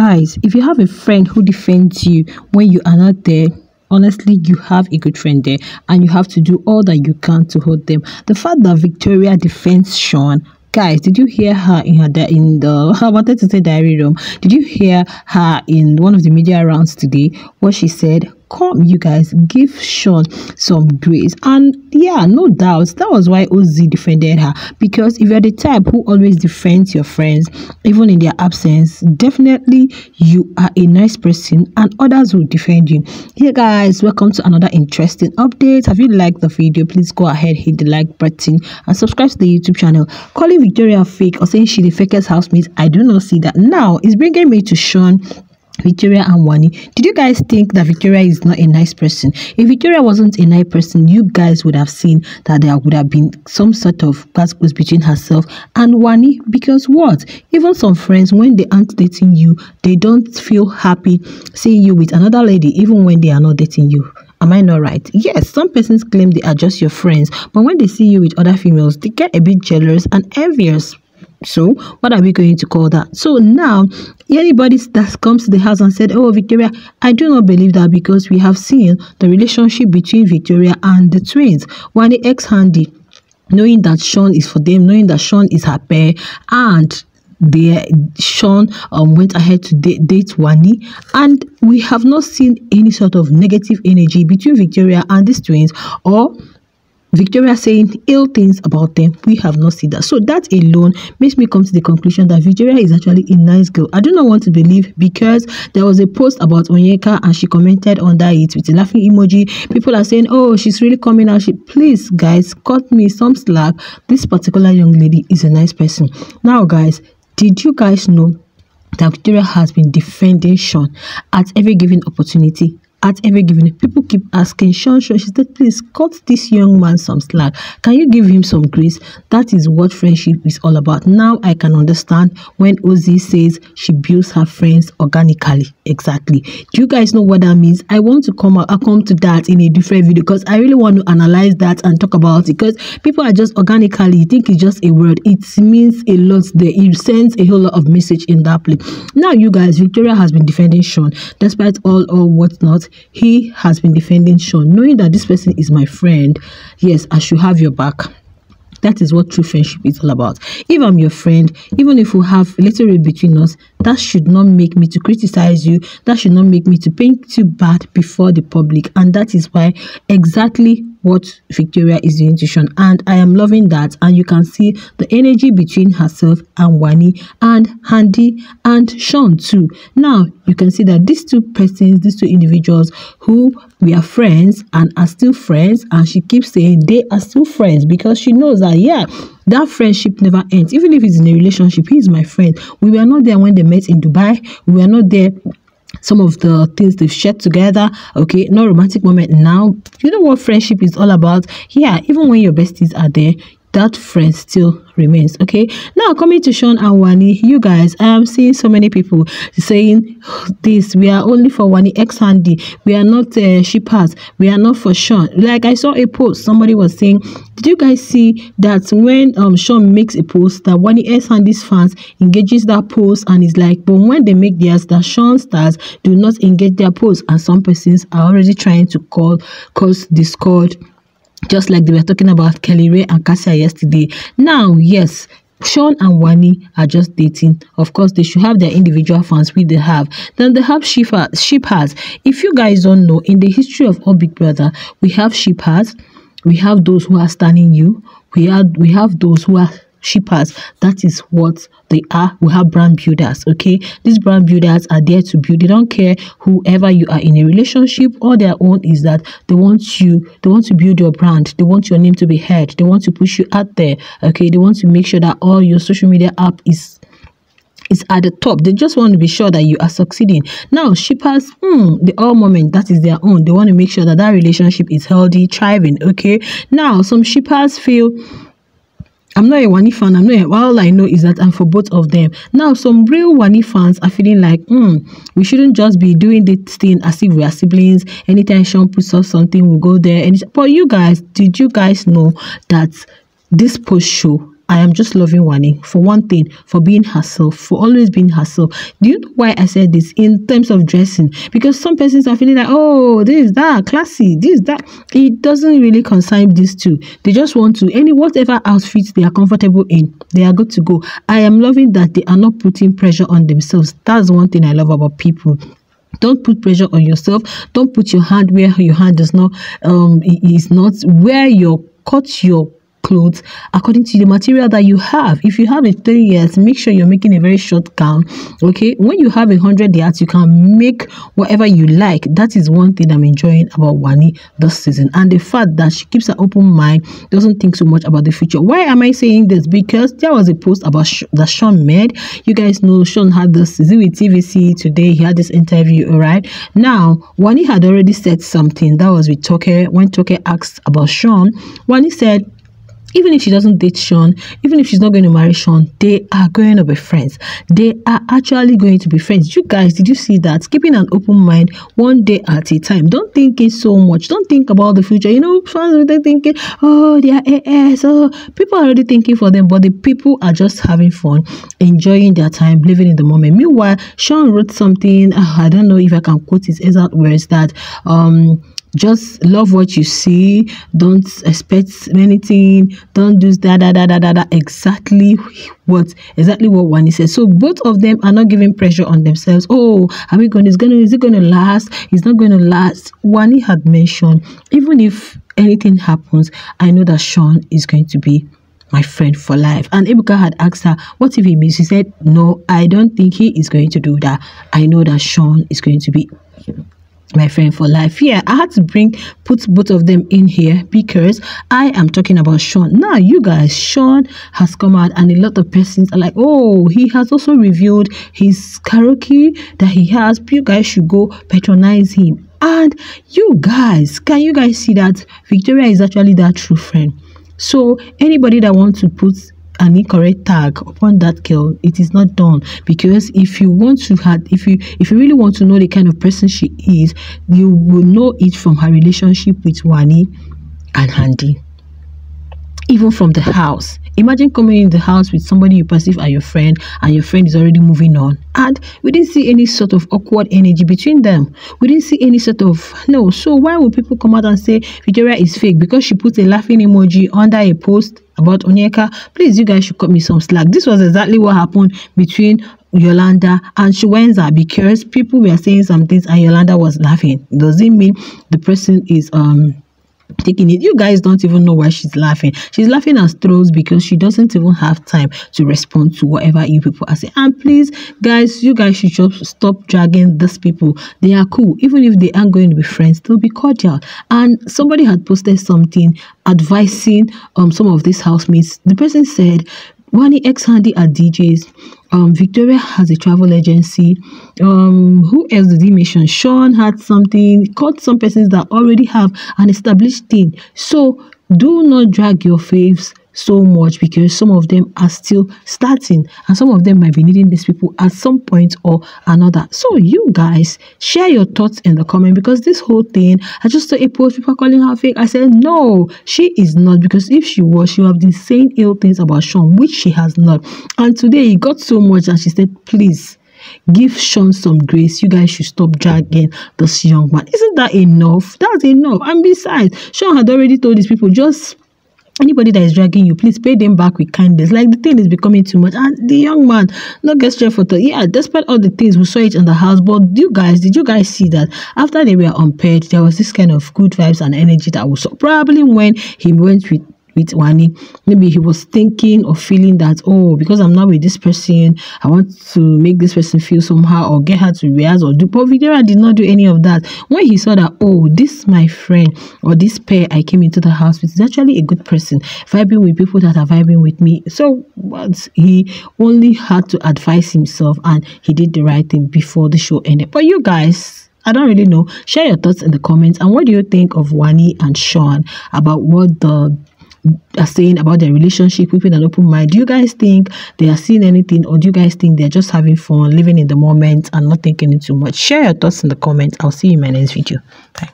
guys if you have a friend who defends you when you are not there honestly you have a good friend there and you have to do all that you can to hold them. The fact that victoria defends Shaun guys did you hear her in her in the i wanted to say diary room did you hear her in one of the media rounds today what she said come you guys give Shaun some grace. And yeah no doubt that was why oz defended her. Because if you're the type who always defends your friends even in their absence definitely you are a nice person and others will defend you. Hey guys welcome to another interesting update. Have you liked the video? Please go ahead hit the like button and subscribe to the youtube channel. Calling victoria fake or saying she the fakest housemate i do not see that. Now it's bringing me to Shaun Victoria and Wanni. Did you guys think that Victoria is not a nice person? If Victoria wasn't a nice person, you guys would have seen that there would have been some sort of was between herself and Wanni. Because what? Even some friends, when they aren't dating you, they don't feel happy seeing you with another lady, even when they are not dating you. Am I not right? Yes, some persons claim they are just your friends, but when they see you with other females, they get a bit jealous and envious. So, what are we going to call that? So now, anybody that comes to the house and said, "Oh, Victoria," I do not believe that because we have seen the relationship between Victoria and the twins. When the ex-Handi, knowing that Shaun is for them, knowing that Shaun is her pair, and they Shaun um, went ahead to date, date Wanni, and we have not seen any sort of negative energy between Victoria and these twins or Victoria saying ill things about them. We have not seen that. So that alone makes me come to the conclusion that Victoria is actually a nice girl. I do not want to believe because there was a post about Onyeka and she commented under it with a laughing emoji. People are saying, oh, she's really coming out. She, please, guys, cut me some slack. This particular young lady is a nice person. Now, guys, did you guys know that Victoria has been defending Shaun at every given opportunity at every given people keep asking Shaun Shaun she said please cut this young man some slack. Can you give him some grace? That is what friendship is all about. Now I can understand when Ozee says she builds her friends organically. Exactly. Do you guys know what that means? I want to come out I come to that in a different video because I really want to analyze that and talk about it because people are just organically you think it's just a word it means a lot there. It sends a whole lot of message in that place now you guys Victoria has been defending Shaun despite all or whatnot he has been defending Shaun, knowing that this person is my friend. Yes, I should have your back. That is what true friendship is all about. If I'm your friend, even if we have little between us, that should not make me to criticize you. That should not make me to paint you bad before the public. And that is why exactly what Victoria is doing to Shaun. And I am loving that. And you can see the energy between herself and Wanni and Handi and Shaun too. Now, you can see that these two persons, these two individuals who we are friends and are still friends. And she keeps saying they are still friends because she knows that, yeah, that friendship never ends. Even if it's in a relationship, he is my friend. We were not there when they met in Dubai. We were not there some of the things they've shared together okay? No romantic moment. Now you know what friendship is all about? Yeah even when your besties are there that friend still remains okay? Now coming to Shaun and Wanni you guys i am seeing so many people saying this we are only for Wanni x Handi we are not uh, shippers. We are not for Shaun. Like i saw a post somebody was saying did you guys see that when um Shaun makes a post that Wanni x Handi's fans engages that post and is like but when they make theirs that Shaun stars do not engage their post and some persons are already trying to call cause discord just like they were talking about Kellyrae and Kassia yesterday. Now, yes, Shaun and Wanni are just dating. Of course, they should have their individual fans, which they have. Then they have shippers. If you guys don't know, in the history of all Big Brother, we have shippers, we have those who are standing you, we have we have those who are shippers that is what they are we have brand builders okay these brand builders are there to build they don't care whoever you are in a relationship all their own is that they want you they want to build your brand they want your name to be heard they want to push you out there okay they want to make sure that all your social media app is is at the top. They just want to be sure that you are succeeding. Now, shippers, hmm, the all moment, that is their own. They want to make sure that that relationship is healthy, thriving, okay? Now, some shippers feel I'm not a Wanni fan. I'm not. A, all I know is that I'm for both of them. Now, some real Wanni fans are feeling like, hmm, we shouldn't just be doing this thing as if we are siblings. Anytime Shaun puts up something, we'll go there. And but you guys, did you guys know that this post show I am just loving Wanni for one thing, for being herself, for always being herself. Do you know why I said this in terms of dressing? Because some persons are feeling like, oh, this, that, classy, this, that. It doesn't really concern these two. They just want to, any whatever outfit they are comfortable in, they are good to go. I am loving that they are not putting pressure on themselves. That's one thing I love about people don't put pressure on yourself don't put your hand where your hand does not um is not where your cut your clothes according to the material that you have. If you have a three years, make sure you're making a very short gown. Okay, when you have a hundred yards, you can make whatever you like. That is one thing I'm enjoying about Wanni this season, and the fact that she keeps an open mind, doesn't think so much about the future. Why am I saying this? Because there was a post about Sh that Shaun made. You guys know Shaun had this season with TVC today. He had this interview. All right, now Wanni had already said something that was with Toke when Toke asked about Shaun. Wanni said even if she doesn't date Shaun, even if she's not going to marry Shaun, they are going to be friends. They are actually going to be friends. You guys, did you see that? Keeping an open mind one day at a time. Don't think it so much. Don't think about the future. You know, fans are thinking, oh, they are AS. Oh, people are already thinking for them, but the people are just having fun, enjoying their time, living in the moment. Meanwhile, Shaun wrote something. Uh, I don't know if I can quote his exact words that um just love what you see don't expect anything don't do that da, da, da, da, da. exactly what exactly what Wanni said so both of them are not giving pressure on themselves oh are we going is going is it going to last it's not going to last Wanni had mentioned even if anything happens I know that Shaun is going to be my friend for life. And Ebuka had asked her, What if he misses? She said, No, I don't think he is going to do that. I know that Shaun is going to be my friend for life. Yeah, I had to bring put both of them in here because I am talking about Shaun. Now, you guys, Shaun has come out, and a lot of persons are like, oh, he has also revealed his karaoke that he has. You guys should go patronize him. And you guys, can you guys see that Victoria is actually that true friend? So anybody that wants to put an incorrect tag upon that girl it is not done. Because if you want to have if you if you really want to know the kind of person she is you will know it from her relationship with Wanni and Handi even from the house. Imagine coming in the house with somebody you perceive as your friend and your friend is already moving on. And we didn't see any sort of awkward energy between them. We didn't see any sort of no. So why would people come out and say victoria is fake because she put a laughing emoji under a post about onyeka? Please you guys should cut me some slack. This was exactly what happened between Yolanda and Shwenza because people were saying some things and Yolanda was laughing. Does it mean the person is um taking it. You guys don't even know why she's laughing. She's laughing as trolls because she doesn't even have time to respond to whatever you people are saying. And please, guys, you guys should just stop dragging these people. They are cool. Even if they aren't going to be friends, they'll be cordial. And somebody had posted something advising um some of these housemates. The person said Wanni ex-Handi at DJs. Um, Victoria has a travel agency. Um, who else did he mention? Shaun had something. Caught some persons that already have an established thing. So do not drag your faves so much because some of them are still starting and some of them might be needing these people at some point or another so you guys share your thoughts in the comment because this whole thing i just saw a post people calling her fake i said no she is not because if she was she would have been saying ill things about Shaun which she has not and today he got so much and she said please Give Shaun some grace. You guys should stop dragging this young man. Isn't that enough? That's enough. And besides, Shaun had already told these people just anybody that is dragging you, please pay them back with kindness. Like the thing is becoming too much. And the young man, not get straight for yeah, despite all the things we saw it in the house, but you guys, did you guys see that after they were unpaired, there was this kind of good vibes and energy that was so probably when he went with with Wanni. Maybe he was thinking or feeling that, oh, because I'm not with this person, I want to make this person feel somehow or get her to react or do. But Victoria did not do any of that. When he saw that, oh, this my friend or this pair I came into the house with is actually a good person, vibing with people that are vibing with me. So he only had to advise himself and he did the right thing before the show ended. But you guys, I don't really know. Share your thoughts in the comments. And what do you think of Wani and Shaun about what the are saying about their relationship, keeping an open mind. Do you guys think they are seeing anything, or do you guys think they're just having fun, living in the moment, and not thinking too much? Share your thoughts in the comments. I'll see you in my next video. Bye.